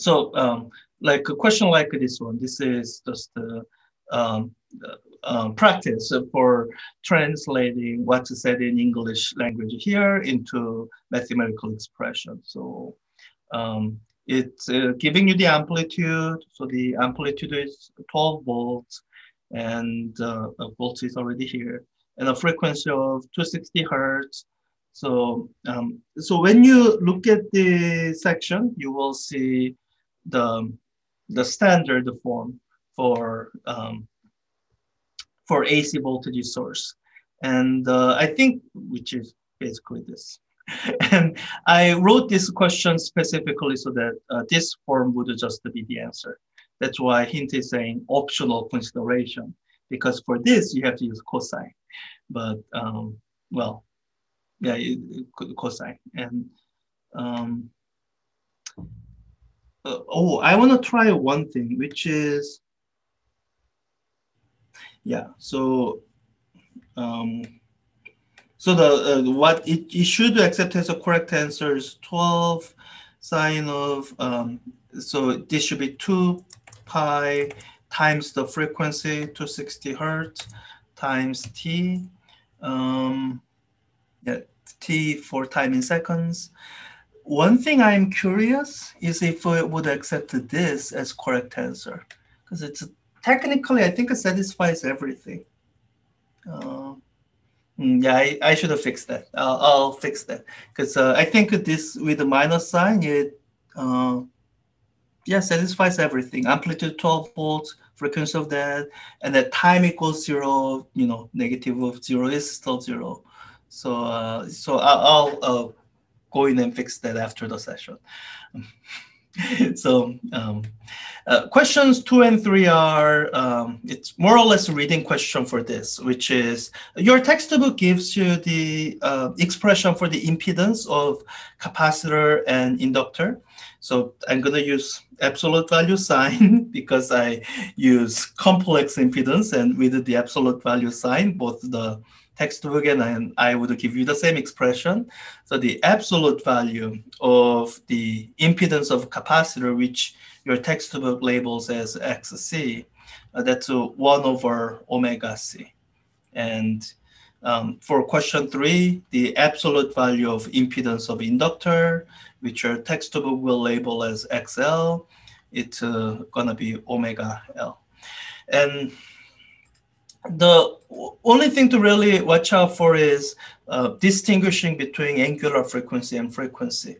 so um, like a question like this one, this is just the um, um, practice for translating what's said in English language here into mathematical expression. So um, it's uh, giving you the amplitude. So the amplitude is 12 volts and uh, volts is already here and a frequency of 260 hertz. So, um, so when you look at the section, you will see the, the standard form for, um, for AC voltage source. And uh, I think, which is basically this. and I wrote this question specifically so that uh, this form would just be the answer. That's why hint is saying optional consideration, because for this, you have to use cosine. But, um, well, yeah, cosine. And, um, uh, oh, I want to try one thing, which is, yeah, so, um, so the uh, what it, it should accept as a correct answer is 12 sine of, um, so this should be 2 pi times the frequency 260 hertz times t, um, yeah, t for time in seconds. One thing I'm curious is if it would accept this as correct answer, because it's technically, I think it satisfies everything. Uh, mm, yeah, I, I should have fixed that. I'll, I'll fix that because uh, I think this with the minus sign, it uh, yeah satisfies everything. Amplitude 12 volts, frequency of that, and that time equals zero. You know, negative of zero is still zero. So uh, so I'll, I'll uh, go in and fix that after the session. so um, uh, questions two and three are, um, it's more or less a reading question for this, which is your textbook gives you the uh, expression for the impedance of capacitor and inductor. So I'm going to use absolute value sign because I use complex impedance and with the absolute value sign, both the textbook and I would give you the same expression. So the absolute value of the impedance of capacitor, which your textbook labels as XC, uh, that's a 1 over omega C. And um, for question three, the absolute value of impedance of inductor, which your textbook will label as XL, it's uh, gonna be omega L. And the only thing to really watch out for is uh, distinguishing between angular frequency and frequency.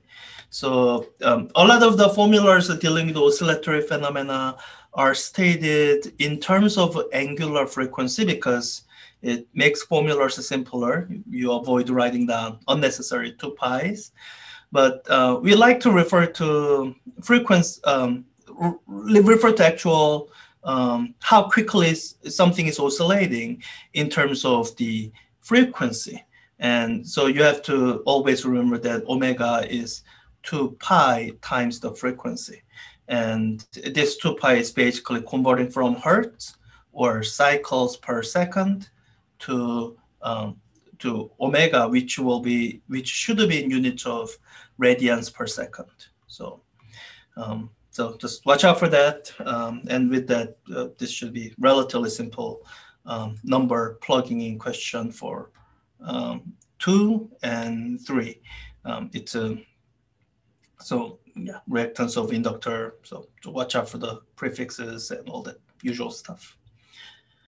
So um, a lot of the formulas dealing with oscillatory phenomena are stated in terms of angular frequency because it makes formulas simpler. You avoid writing down unnecessary two pi's. But uh, we like to refer to frequency, um, refer to actual um, how quickly something is oscillating in terms of the frequency. And so you have to always remember that omega is 2 pi times the frequency. And this 2 pi is basically converting from hertz or cycles per second to um, to omega, which will be which should be in units of radians per second. So um, so just watch out for that. Um, and with that, uh, this should be relatively simple um, number plugging in question for um, two and three. Um, it's a, so yeah, reactance of inductor. So to watch out for the prefixes and all that usual stuff.